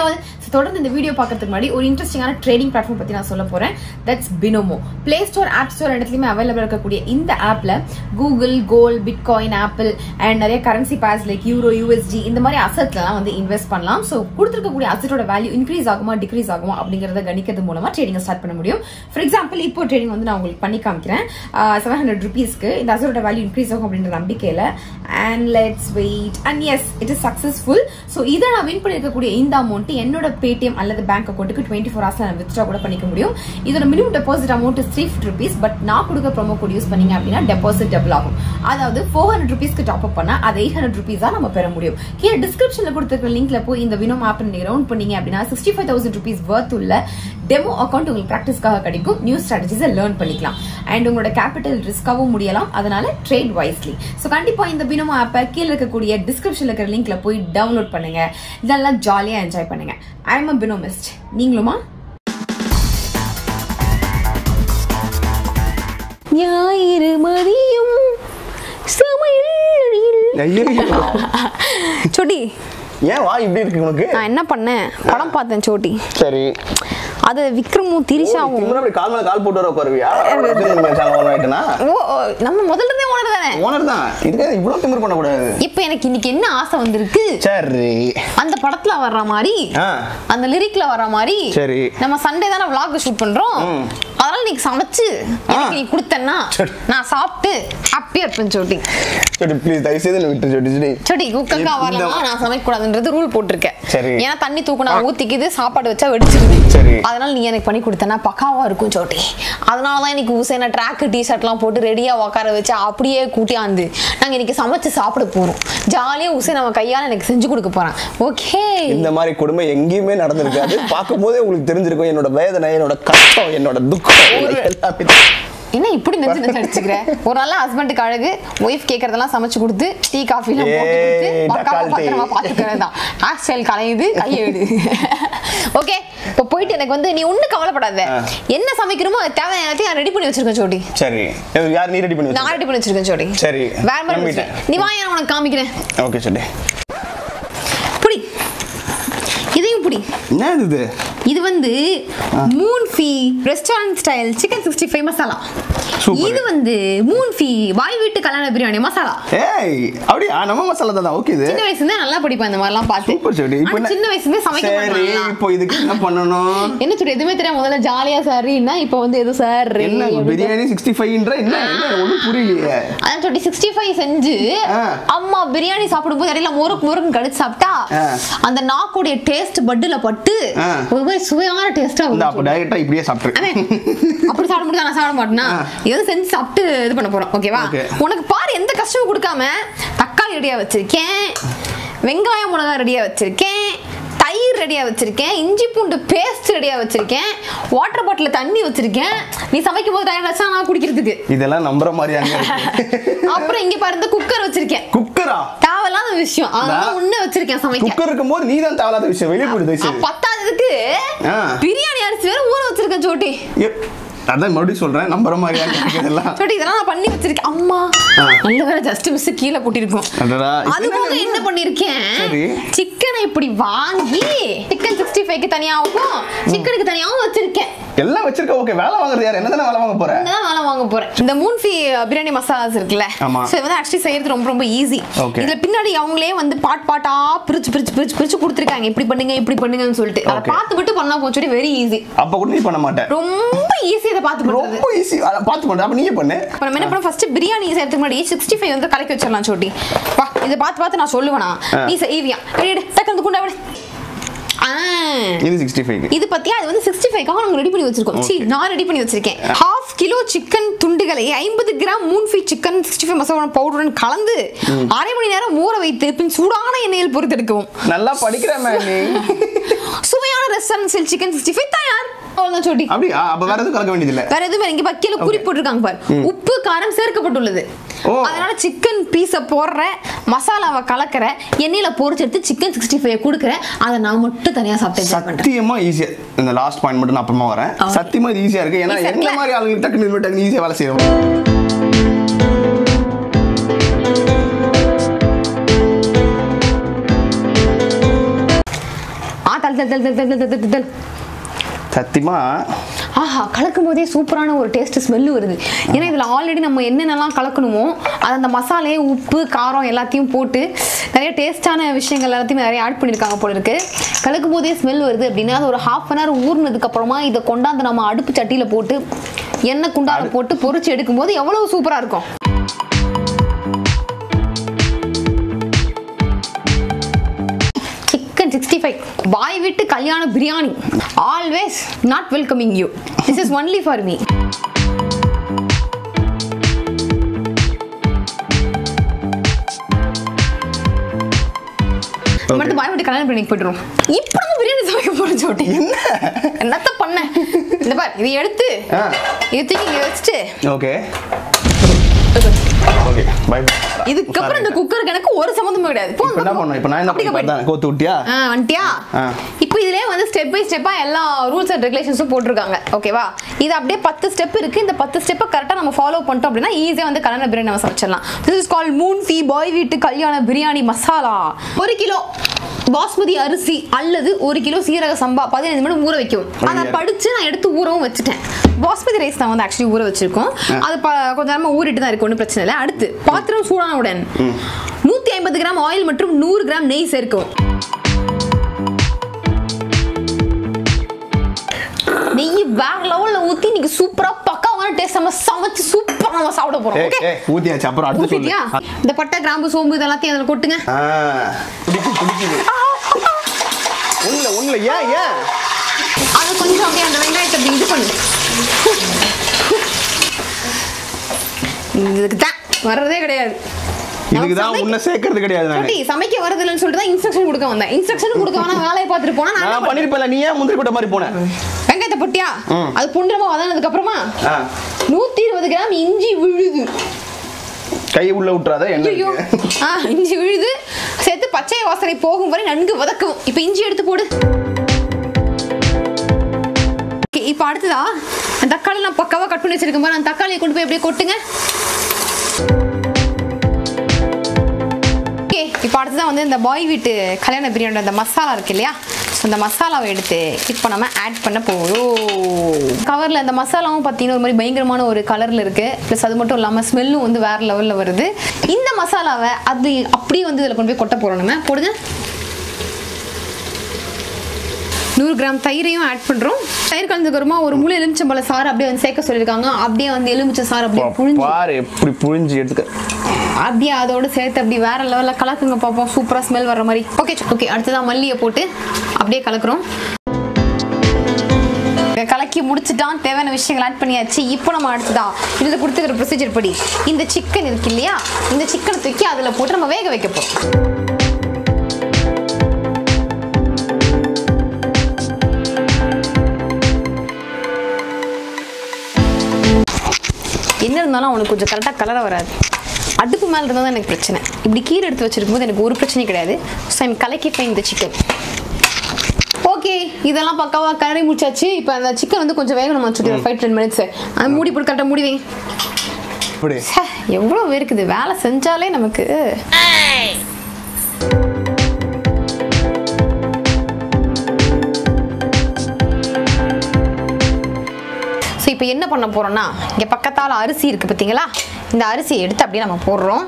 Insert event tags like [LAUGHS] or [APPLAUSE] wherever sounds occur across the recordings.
hoy தொடர்ந்து இந்த video பார்க்கறதுக்கு முன்னாடி ஒரு இன்ட்ரெஸ்டிங்கான ட்ரேடிங் பிளாட்ஃபார்ம் பத்தி நான் சொல்ல போறேன். That's Binomo play store app store இடத்துலயுமே அவைலபிள் இருக்கக்கூடிய இந்த ஆப்ல Google gold bitcoin apple and நிறைய currency pairs like euro USD இந்த மாதிரி அசட்லாம் வந்து இன்வெஸ்ட் பண்ணலாம். ஸோ கொடுத்துருக்கக்கூடிய அசட்டோட வேல்யூ இன்க்ரீஸ் ஆகுமா டிக்ரீஸ் ஆகுமா அப்படிங்கறத கணிக்கிறது மூலமா ட்ரேடிங் ஸ்டார்ட் பண்ண முடியும். ஃபார் எக்ஸாம்பிள் இப்போ ட்ரேடிங் வந்து நான் உங்களுக்கு பண்ணி காமிக்கிறேன். செவன் ஹண்ட்ரட் ருபீஸ்க்கு இந்த அசட்டோட வேல்யூ இன்க்ரீஸ் ஆகும் அப்படின்ற நம்பிக்கையில and let's wait and yes it is successful so இதை நான் வின் பண்ணிருக்கக்கூடிய இந்த அமௌண்ட் என்னோட பேடிஎம் அல்லது பேங்க் அக்கௌண்ட்டுக்கு டுவெண்ட்டி ஃபோர் ஹவர்ஸ் நான் வித்ட்ரா கூட பண்ணிக்க முடியும். இதோட minimum deposit amount three fifty rupees but நான் கொடுக்க ப்ரோமோ கோட் யூஸ் பண்ணீங்க அப்படின்னா டெபாசிட் டபுள் ஆகும். அதாவது ஃபோர் ஹண்ட்ரட் ருபீஸ்க்கு டாப் அப் பண்ணா அது எயிட் ஹண்ட்ரட் ருபீஸா நம்ம பெற முடியும். கீழே டிஸ்கிரிப்ஷன்ல கொடுத்துருக்க லிங்க்ல போய் இந்த வினோம் ஆப் நீங்க ரவுண்ட் பண்ணீங்க அப்படின்னா sixty five thousand rupees worth உள்ள டெமோ அக்கௌண்ட் உங்களுக்கு ப்ராக்டிஸ்க்காக கிடைக்கும். நியூ ஸ்ட்ராட்டஜிஸை லேர்ன் பண்ணிக்கலாம். அண்ட் உங்களோட கேபிட்டல் ரிஸ்காவும் முடியலாம். அதனால ட்ரேட் வைஸ்லி ஸோ கண்டிப்பா இந்த பினோமோ ஆப்பை கீழே இருக்கக்கூடிய டிஸ்கிரிப்ஷன்ல இருக்கிற லிங்க்ல போய் டவுன்லோட் பண்ணுங்க. இதெல்லாம் ஜாலியா என்ஜாய் பண்ணுங்க. ஐ எம் அ பினோமிஸ்ட் நீங்களுமா? ஞாயிறு மதியும் சோட்டி. ஏன் வா இப்படி இருக்கு உனக்கு? நான் என்ன பண்ணேன்? படம் பார்த்தேன் சோட்டி. சரி. அது விக்ரமும் திரிஷாவும் கால் மேல கால் போட்டு வர உட்காருவியா? நம்ம முதல்ல இருந்தே ஓனர் தானே? ஓனர் தான். இதுக்காக இவ்வளவு திமிர் பண்ணக்கூடாது. இப்போ எனக்கு இன்னைக்கு என்ன ஆசை வந்திருக்கு? சரி. அந்த படத்துல வர்ற மாதிரி அந்த லிரிக்ல வர்ற மாதிரி சரி. நம்ம சண்டே தானே vlog ஷூட் பண்றோம். அதனால நீ சமைச்சு எனக்கு நீ கொடுத்தேன்னா சரி. நான் சாப்பிட்டு ஹாப்பியா இருப்பேன் சோட்டி. சரி ப்ளீஸ் தயவு செய்து விட்டு சொல்லி சோட்டி குக்கக்கா வரலமா நான் சமைக்க கூடாதுன்றது ரூல் போட்டிருக்கேன். சரி. ஏன்னா தண்ணி தூக்குனா ஊத்திக்குது சாப்பாடு வச்சா வெடிச்சிருது. சரி. அதனால நீ எனக்கு பண்ணி கொடுத்தனா பக்காவா இருக்கும் சோட்டி. அதனால தான் இன்னைக்கு உசேன ட்ராக் டிஷர்ட்லாம் போட்டு ரெடியா உட்கார வச்சு அப்படியே கூட்டியாந்து நாங்க இன்னைக்கு சமைச்சு சாப்பிட போறோம். ஜாலியா உசேன் அவன் கையால எனக்கு செஞ்சு கொடுக்க போறான். ஓகே இந்த மாதிரி கொடுமை எங்கேயுமே நடந்திருக்காது. பார்க்கும் போதே உங்களுக்கு தெரிஞ்சிருக்கும். என்னோட வேதனை என்னோட கஷ்டம் என்னோட துக்கம் எல்லாமே. என்ன இப்படி நெஞ்சு நெஞ்சு அடிச்சுக்கிற? ஒரு நல்ல ஹஸ்பண்டுக்கு அழகு ஒய்ஃப் கேட்கறதெல்லாம் சமைச்சு கொடுத்து டீ காஃபி எல்லாம் போட்டு கொடுத்து பக்காவா. பத்திரமா பாத்துக்கிறது தான் ஹேர் ஸ்டைல் கலையுது கையெடு ஓகே [LAUGHS] இப்போ போயிட்டு எனக்கு வந்து நீ ஒண்ணு கவலைப்படாத. என்ன சமைக்கிறோமோ அது தேவை எல்லாத்தையும் நான் ரெடி பண்ணி வச்சிருக்கேன் ஜோடி. சரி. யார் நீ ரெடி பண்ணி நான் ரெடி பண்ணி வச்சிருக்கேன் ஜோடி. சரி, வேற மாதிரி. நீ வாங்க நான் உனக்கு காமிக்கிறேன். ஓகே சொல்லி புடி. இதையும் புடி. என்ன இது? இது வந்து Moonfi restaurant style chicken sixty five masala. இது வந்து மூன் ஃபீ பாய் வீட்டு கல்யாண பிரியாணி மசாலா ஏய் அப்படியா? நம்ம மசாலா தான் ஓகே இது. சின்ன வயசுல நல்லா படிப்பேன் இந்த மாதிரிலாம் பார்த்து. சூப்பர் செடி இப்போ சின்ன வயசுல சமைக்க சரி இப்போ இதுக்கு என்ன பண்ணணும்? [LAUGHS] என்ன சொல்லி எதுவுமே தெரியாம முதல்ல ஜாலியா சாரின்னா இப்போ வந்து எது சார் என்ன பிரியாணி சிக்ஸ்டி ஃபைவ்ன்ற என்ன? என்ன? ஒன்றும் புரியலையே. அதான் சொல்லி சிக்ஸ்டி ஃபைவ் செஞ்சு. அம்மா பிரியாணி சாப்பிடும்போது இடையில முறுக்கு முறுக்கு கடிச்சு சாப்பிட்டா. அந்த நாக்குடைய டேஸ்ட் பட்டுல பட்டு. ஒரு சுவையான டேஸ்டா இந்த அப்போ டைரக்டா இப்படியே சாப்பிட்ரு அவன் அப்படி சாப்பிட முடியாது? நான் சாப்பிட மாட்டேனா. எதுவும் செஞ்சு சாப்பிட்டு இது பண்ண போறோம் ஓகேவா. உனக்கு பாரு எந்த கஷ்டமும் கொடுக்காம தக்காளி ரெடியா வச்சிருக்கேன் வெங்காயம் மிளகா ரெடியா வச்சிருக்கேன் தயிர் ரெடியா வச்சிருக்கேன் இஞ்சி பூண்டு பேஸ்ட் ரெடியா வச்சிருக்கேன் வாட்டர் பாட்டில் தண்ணி வச்சிருக்கேன். நீ சமைக்கும் போது டயர்ட் ஆச்சா நான் குடிக்கிறதுக்கு. இதெல்லாம் நம்புற மாதிரி [LAUGHS] அப்புறம் இங்க பாரு இந்த குக்கர் வச்சிருக்கேன். குக்கரா விஷயம். அதெல்லாம் ஒண்ணு வச்சிருக்கேன் சமைக்க. குக்கர் இருக்கும்போது நீ தான் தேவையில்லாத விஷயம். வெளியே செய்து. பத்தாததுக்கு. பிரியாணி அரிசி வேற ஊற வச்சிருக்கேன் சோட்டி. அதான் மறுபடியும் சொல்றேன் நம்புற மாதிரி இருக்கு இதெல்லாம்? சோட்டி இதெல்லாம் நான் பண்ணி வச்சிருக்கேன். அம்மா. நல்ல வேற ஜஸ்ட் மிஸ் கீழே இப்ப அது போக என்ன பண்ணிருக்கேன். சிக்கனை இப்படி வாங்கி சிக்கன் சிக்ஸ்டி ஃபைவ்க்கு தனியாகவும் சிக்கனுக்கு தனியாகவும் வச்சிருக்கேன். எல்லாம் வச்சிருக்க ஓகே வேலை வாங்குறது யார்? என்ன தானே வேலை வாங்க போற? தான் வேலை வாங்க போறேன் இந்த மூன்ஃபி பிரியாணி மசாலாஸ் இருக்குல்ல. ஆமா. சோ இது வந்து ஆக்சுவலி செய்யறது ரொம்ப ரொம்ப ஈஸி. இதுல பின்னாடி அவங்களே வந்து பாட் பாட்டா பிரிச்சு பிரிச்சு பிரிச்சு பிரிச்சு கொடுத்துருக்காங்க. இப்படி பண்ணுங்க இப்படி பண்ணுங்கன்னு சொல்லிட்டு. அதை. பார்த்து மட்டும் பண்ணா போச்சு வெரி ஈஸி அப்ப கூட நீ பண்ண மாட்டேன் ரொம்ப ஈஸி பார்த்து ரொம்ப ஈஸி பார்த்து பண்ண அப்ப நீயே பண்ணு. இப்போ நம்ம என்ன பண்ணோம் ஃபர்ஸ்ட் பிரியாணி செய்யறதுக்கு முன்னாடி சிக்ஸ்டி ஃபைவ் வந்து கலக்கி வச்சிடலாம் சோட்டி. வா இதை பார்த்து பார்த்து நான் சொல்லுவேனா. நீ செய்வியா டக்கு குண்டா விடு இது சிக்ஸ்டி ஃபைவ் இது பத்தியா? வந்து சிக்ஸ்டி ஃபைவ்க்காக நம்ம ரெடி பண்ணி வச்சிருக்கோம். சி. நான் ரெடி பண்ணி வச்சிருக்கேன். ஹாஃப் கிலோ சிக்கன் துண்டுகளை ஐம்பது gram Moonfi chicken sixty five masala பவுடருடன் கலந்து அரை மணி நேரம் ஊற வைத்து பின் சூடான எண்ணெயில் பொறுத்தெடுக்கவும் நல்லா படிக்கிற நீ [LAUGHS] சுவையான restaurant style chicken sixty five தயார். சோட்டி. அப்படியா? அப்ப வேற எதுவும் கலக்க வேண்டியதில்ல. வேற எதுவுமே இங்க பக்கில குறி போட்டிருக்காங்க பாரு. உப்பு காரம் சேர்க்கப்பட்டுள்ளது. அதனால சிக்கன் பீஸை போடுற மசாலாவை கலக்கிற எண்ணெயில பொரிச்சு எடுத்து சிக்கன் சிக்ஸ்டி ஃபைவ் கொடுக்குறேன். அதை நான் மட்டும் தனியா சாப்பிட்டு enjoy பண்றேன். சத்தியமா ஈஸியா இந்த லாஸ்ட் பாயிண்ட் மட்டும் நான் அப்புறமா வரேன். சத்தியமா இது ஈஸியா இருக்கு. ஏன்னா இருக்குல்ல? மாதிரி ஆளுங்க டக்குனு இது டக்குனு ஈஸியா வேலை செய்யறோம். தல் தல் தல் தல் தல் தல் தல். தல் சத்தியமா? ஆஹா கலக்கும் போதே சூப்பரான ஒரு டேஸ்ட் ஸ்மெல்லு வருது. ஏன்னா இதில் ஆல்ரெடி நம்ம என்னென்னலாம் கலக்கணுமோ அது அந்த மசாலையே உப்பு காரம் எல்லாத்தையும் போட்டு நிறைய டேஸ்டான விஷயங்கள் எல்லாத்தையும் நிறைய ஆட் பண்ணியிருக்காங்க போல இருக்கு. கலக்கும் போதே ஸ்மெல் வருது அப்படின்னா அது ஒரு ஹாஃப் அன் ஹவர் ஊறினதுக்கு அப்புறமா இதை கொண்டாந்து நம்ம அடுப்பு சட்டியில் போட்டு எண்ணெய் குண்டால போட்டு பொரிச்சு எடுக்கும்போது எவ்வளவு சூப்பராக இருக்கும். பாய் விட்டு கல்யாண biryani. Always not welcoming you this is only for me மட்டும் பாய் விட்டு கல்யாணம் பண்ணி போயிட்டுரும் இப்போ நம்ம பிரியாணி சமைக்க போறோம் சோட்டி. என்னத்த பண்ண? இந்த பார் இதை எடுத்து. இதை தூக்கி வச்சுட்டு. ஓகே. ஓகே பை இதுக்கப்புறம் இந்த குக்கருக்கு எனக்கு ஒரு சம்மந்தமும் கிடையாது. இப்போ என்ன போ. பண்ணணும்? இப்போ நான் என்ன அப்படியே பண்ணி போயிடு. கோத்து விட்டியா? ஆ வந்துட்டியா? ஆ. இப்போ இதுலயே வந்து ஸ்டெப் பை ஸ்டெப்பா எல்லா ரூல்ஸ் அண்ட் ரெகுலேஷன்ஸும் போட்டிருக்காங்க. ஓகேவா இது அப்படியே பத்து ஸ்டெப் இருக்கு. இந்த பத்து ஸ்டெப்பை கரெக்டாக நம்ம ஃபாலோ பண்ணிட்டோம் அப்படின்னா ஈஸியாக வந்து கல்யாண பிரியாணி நம்ம சமைச்சிடலாம். This is call Moonfi பாய் வீட்டு கல்யாண பிரியாணி மசாலா. ஒரு கிலோ. பாஸ்மதி அரிசி அல்லது ஒரு கிலோ சீரக சம்பா பதினைந்து மணி ஊற வைக்கும் அதை படிச்சு நான் எடுத்து ஊறவும் வச்சுட்டேன். பாஸ்மதி ரைஸ் தான் வந்து ஆக்சுவலி ஊற வச்சிருக்கோம். அது கொஞ்ச நேரமா ஊறிட்டு தான் இருக்கு ஒன்றும் பிரச்சனை இல்லை. அடுத்து பாத்திரம் சூடானவுடன் நூத்தி ஐம்பது கிராம் ஆயில் மற்றும் நூறு கிராம் நெய் சேர்க்கவும். நெய் வேற லெவல்ல ஊத்தி நீங்க சூப்பரா பக்காவான டேஸ்ட் நம்ம சமைச்சு சூப்பரா நம்ம சாப்பிட போறோம். ஓகே ஊத்தியாச்சு. அப்புறம் அடுத்து சொல்லு. ஊத்திட்டியா? இந்த பட்டை கிராம்பு சோம்பு இதெல்லாத்தையும் அதில் கொட்டுங்க. ஆ துடிக்குது துடிக்குது ஒண்ணுல ஒண்ணுல ஏன் ஏன்? அதை கொஞ்சம் அப்படியே அந்த வெங்காயத்தை அப்படி இது பண்ணு. இதுக்கு தான் வர்றதே கிடையாது. இதுக்கு தான் உன்னை சேர்க்கறது கிடையாது நான். சமைக்க வரதில்லைன்னு சொல்லிட்டு தான் இன்ஸ்ட்ரக்ஷன் கொடுக்க வந்தேன். இன்ஸ்ட்ரக்ஷன் கொடுக்க வேணா வேலையை பார்த்துட்டு போனா நான் பண்ணிருப்பேன்ல நீ ஏன் முந்திரி கொட்டை மாதிரி போன? வெங்காயத்தை பொட்டியா. அது புண்டிரமா வதனதுக்கு அப்புறமா நூத்தி இருபது கிராம் இஞ்சி விழுது. கை உள்ள விட்டுறாத என்ன ஐயோ? ஆ இஞ்சி விழுது. சேர்த்து பச்சை வாசனை போகும் வரை நன்கு வதக்கும். இப்போ இஞ்சி எடுத்து போடு. இப்போ அடுத்ததா அந்த தக்காளி நான் பக்காவா கட் பண்ணி வச்சிருக்கேன் பாரு. அந்த தக்காளியை கொண்டு போய் அப்படியே கொட்டுங்க. ஓகே இப்போ அடுத்ததான் வந்து இந்த பாய் வீட்டு கல்யாண பிரியாணி அந்த மசாலா இருக்கு இல்லையா? ஸோ அந்த மசாலாவை எடுத்து இப்போ நம்ம ஆட் பண்ண போகிறோம் கவரில் இந்த மசாலாவும் பார்த்தீங்கன்னா ஒரு மாதிரி பயங்கரமான ஒரு கலரில் இருக்குது ப்ளஸ் அது மட்டும் இல்லாமல் ஸ்மெல்லும் வந்து வேறு லெவலில் வருது. இந்த மசாலாவை அது அப்படியே வந்து இதில் கொண்டு போய் கொட்ட போகிறோம் நம்ம. போடுங்க. நூறு கிராம் தயிரையும் ஆட் பண்ணுறோம் தயிர் கலந்துக்கிறோமா ஒரு முழு எலுமிச்சம்பழ சாறு அப்படியே வந்து சேர்க்க சொல்லியிருக்காங்க. அப்படியே வந்து எலுமிச்சை சாறு அப்படியே புழிஞ்சு எப்படி புழிஞ்சு எடுத்துக்க அப்படியே அதோட சேர்த்து அப்படி வேற லெவலில் கலக்குங்க பார்ப்போம் சூப்பராக ஸ்மெல் வர மாதிரி. ஓகே ஓகே அடுத்ததான் மல்லியை போட்டு அப்படியே கலக்குறோம். கலக்கி முடிச்சுட்டான். தேவையான விஷயங்கள் ஆட் பண்ணியாச்சு. இப்போ நம்ம அடுத்ததா இதில் கொடுத்துக்கிற ப்ரொசீஜர் படி. இந்த சிக்கன் இருக்கு இல்லையா? இந்த சிக்கனை தூக்கி அதில் போட்டு நம்ம வேக வைக்க போகிறோம் என்ன இருந்தாலும் அவனுக்கு கொஞ்சம் கரெக்டாக கலர வராது. அடுப்பு மேலே இருந்தால் தான் எனக்கு பிரச்சனை. இப்படி கீரை எடுத்து வச்சிருக்கும் போது எனக்கு ஒரு பிரச்சனையும் கிடையாது. ஸோ ஐம் கலக்கி ஃபைன் இந்த சிக்கன் ஓகே இதெல்லாம் பக்காவாக கலரி முடிச்சாச்சு. இப்போ அந்த சிக்கன் வந்து கொஞ்சம் வேகணும் சொல்லி ஒரு ஃபைவ் டென் மினிட்ஸ் அது மூடி போட்டு கரெக்டாக மூடி வைங்க இப்படி. ச்சே, எவ்வளோ இருக்குது? வேலை செஞ்சாலே நமக்கு. ஸோ இப்போ என்ன பண்ண போறோம்னா இங்கே பக்கத்தால் அரிசி இருக்கு பார்த்தீங்களா இந்த அரிசியை எடுத்து அப்படியே நம்ம போடுறோம்.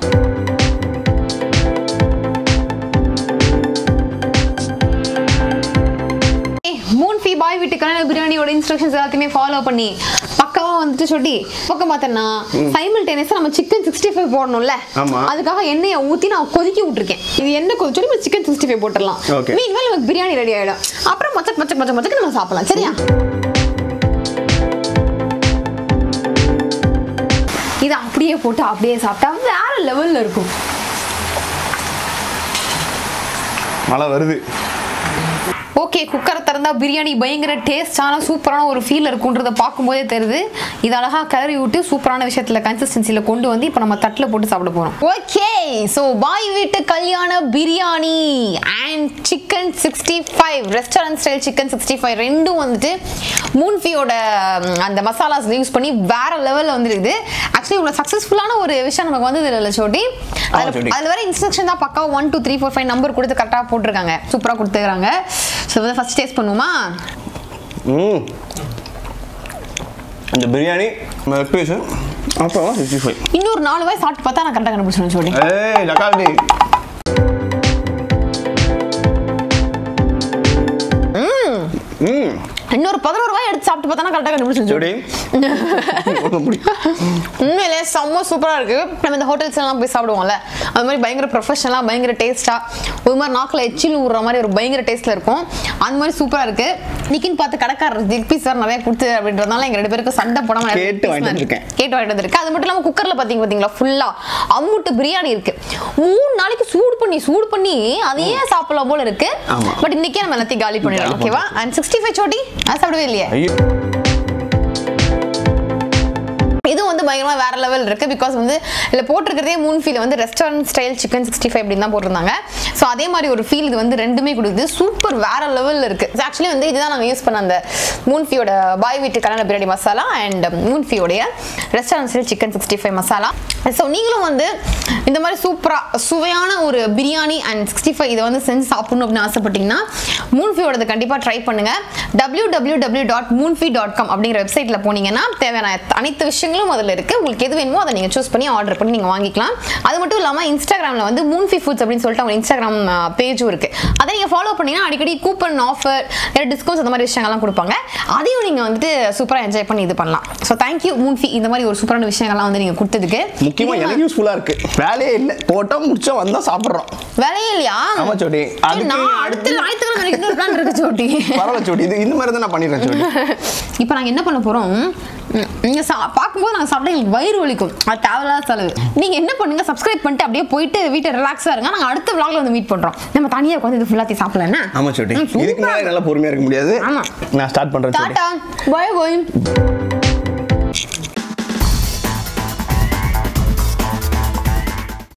மூன் ஃபீ பாய் வீட்டு கல்யாண பிரியாணியோட இன்ஸ்ட்ரக்ஷன்ஸ் எல்லாத்தையுமே ஃபாலோ பண்ணி பக்காவா வந்துட்டு சொல்லி பக்கம் பார்த்தேன்னா சைமில்டேனியஸாக நம்ம சிக்கன் சிக்ஸ்டி ஃபைவ் போடணும்ல. அதுக்காக எண்ணெயை ஊற்றி நான் கொதிக்க விட்டுருக்கேன். இது எண்ணெய் கொதிச்சு நம்ம சிக்கன் சிக்ஸ்டி ஃபைவ் போட்டுடலாம் Okay. மீன்வேல் நமக்கு பிரியாணி ரெடி ஆயிடும். அப்புறம் மச்சக் மச்சக் மச்சக் மச்சக்கு நம்ம சாப்பிடலாம். சரியா? இதை அப்படியே போட்டு அப்படியே சாப்பிட்டா வேற லெவல்ல இருக்கும். மழை வருது. ஓகே குக்கரை திறந்தா பிரியாணி பயங்கர டேஸ்டான சூப்பரான ஒரு ஃபீல் இருக்குன்றத பார்க்கும்போதே தெரியுது. இது அழகா கிளறி விட்டு சூப்பரான விஷயத்துல கன்சிஸ்டன்சில கொண்டு வந்து இப்போ நம்ம தட்டில் போட்டு சாப்பிட போறோம். ஓகே ஸோ பாய் வீட்டு கல்யாண biryani and chicken sixty five restaurant style chicken sixty five ரெண்டும் வந்துட்டு மூன்ஃபியோட அந்த மசாலாஸ் யூஸ் பண்ணி வேற லெவலில் வந்துருக்குது. ஆக்சுவலி இவ்வளோ சக்ஸஸ்ஃபுல்லான ஒரு விஷயம் நமக்கு வந்தது இல்லை சோட்டி? அதில். அதில் வர இன்ஸ்ட்ரக்ஷன் தான் பக்கா one two three four five number கொடுத்து கரெக்டாக போட்டிருக்காங்க. சூப்பராக கொடுத்துருக்காங்க ஸோ ஃபர்ஸ்ட் டேஸ்ட் பண்ணுவோமா ம். இந்த பிரியாணி லெக் பீஸ் அப்புறம் சிக்ஸ்டி ஃபைவ் இன்னொரு நாலு வாய் சாப்பிட்டு பார்த்தா நான் கரெக்டாக கண்டுபிடிச்சிடும் சொல்லி. ஏய் தக்காளி ம். இன்னொரு பதினோரு வாய் எடுத்து சாப்பிட்டு பார்த்தா கரெக்டாக முடியும் [LAUGHS] உண்மையிலே செம்ம சூப்பராக இருக்கு. நம்ம இந்த ஹோட்டல்ஸ் எல்லாம் போய் சாப்பிடுவோம்ல. அது மாதிரி பயங்கர ப்ரொஃபஷனலாக பயங்கர டேஸ்ட்டாக ஒரு மாதிரி நாக்கில் எச்சில் ஊறுற மாதிரி ஒரு பயங்கர டேஸ்ட்டில் இருக்கும். அந்த மாதிரி சூப்பராக இருக்கு. நிக்கின்னு பார்த்து கடைக்காரர் லெக் பீஸ் வேறு நிறைய கொடுத்து அப்படின்றதுனால எங்க ரெண்டு பேருக்கு சண்டை போடாம நிறைய கேட்டு வாங்கிட்டு வந்திருக்கேன். கேட்டு வாங்கிட்டு வந்திருக்கு. அது மட்டும் இல்லாமல் குக்கரில் பார்த்தீங்க பார்த்தீங்களா? ஃபுல்லாக அம்முட்டு பிரியாணி இருக்கு. மூணு நாளைக்கு சூடு பண்ணி சூடு பண்ணி அதையே சாப்பிடலாம் போல இருக்கு. பட் இன்னைக்கே நம்ம எல்லாத்தையும் காலி பண்ணிடலாம் ஓகேவா அண்ட் சிக்ஸ்டி ஃபைவ் சோட்டி? அது சாப்பிடவே இல்லையே? இது வந்து பயங்கரமா வேற லெவல் இருக்கு. பிகாஸ் வந்து இதுல போட்டிருக்கிறதே மூணு ஃபீல் வந்து restaurant style chicken sixty five அப்படின்னு தான் போட்டிருந்தாங்க. ஸோ அதே மாதிரி ஒரு ஃபீல் இது வந்து ரெண்டுமே கொடுக்குது. சூப்பர் வேற லெவல்ல இருக்கு. ஆக்சுவலி வந்து இதுதான் நாங்கள் யூஸ் பண்ண அந்த மூன்ஃபியோட பாய் வீட்டு கல்யாண பிரியாணி மசாலா அண்ட் மூன்ஃபியோடைய ரெஸ்டாரண்ட்ஸில் chicken sixty five masala. So நீங்களும் வந்து இந்த மாதிரி சூப்பராக சுவையான ஒரு பிரியாணி அண்ட் சிக்ஸ்டி ஃபைவ் இதை வந்து செஞ்சு சாப்பிடணும் அப்படின்னு ஆசைப்பட்டீங்கன்னா மூன்ஃபியோடது கண்டிப்பாக ட்ரை பண்ணுங்க. W W W dot Moonfi dot com அப்படிங்கிற வெப்சைட்டில் போனீங்கன்னா தேவையான அனைத்து விஷயங்களும் அதில் இருக்குது உங்களுக்கு எது வேணுமோ அதை நீங்கள் சூஸ் பண்ணி ஆர்டர் பண்ணி நீங்கள் வாங்கிக்கலாம். அது மட்டும் இல்லாமல் இன்ஸ்டாகிராமில் வந்து மூன்ஃபி ஃபுட்ஸ் அப்படின்னு சொல்லிட்டு அவங்க இன்ஸ்டாகிராம் பேஜும் இருக்குது அதை நீங்கள் ஃபாலோ பண்ணீங்கன்னா அடிக்கடி கூப்பன் ஆஃபர் டிஸ்கவுண்ட்ஸ் அந்த மாதிரி விஷயங்கள்லாம் கொடுப்பாங்க. அதையும் நீங்கள் வந்துட்டு சூப்பராக என்ஜாய் பண்ணி இது பண்ணலாம். ஸோ தேங்க்யூ மூன்ஃபி இந்த மாதிரி ஒரு சூப்பரான விஷயங்கள்லாம் வந்து நீங்கள் கொடுத்ததுக்கு. முக்கியமா இதே எனக்கு யூஸ்ஃபுல்லா இருக்கு. வேலையே இல்ல. போட்டா முடிச்சா வந்தா சாப்பிடுறோம். வேலையே இல்லையா? ஆமா சோடி. நான் அடுத்த ஞாயிற்றுக்கிழமை இன்னொரு plan இருக்கு சோட்டி பரவாயில்ல சோடி. இது இந்த மாதிரி தான் நான் பண்ணிடுறேன் சோடி. [LAUGHS] இப்போ நாங்கள் என்ன பண்ண போகிறோம் நீங்க சா பார்க்கும்போது நாங்கள் சாப்பிட்டா எங்களுக்கு வயிறு வலிக்கும். அது தேவையில்லாத செலவு. நீங்கள் என்ன பண்ணுங்க சப்ஸ்கிரைப் பண்ணிட்டு அப்படியே போயிட்டு வீட்டை ரிலாக்ஸாக இருங்க. நாங்கள் அடுத்த vlogல வந்து மீட் பண்ணுறோம் நம்ம தனியாக உட்காந்து இது ஃபுல்லாத்தையும் சாப்பிடலன்னா ஆமா சோடி. ம், இதுக்கு மேல நல்லா பொறுமையா இருக்க முடியாது. ஆமா. நான் ஸ்டார்ட் பண்றேன் சோடி டாட்டா பாய் பாய்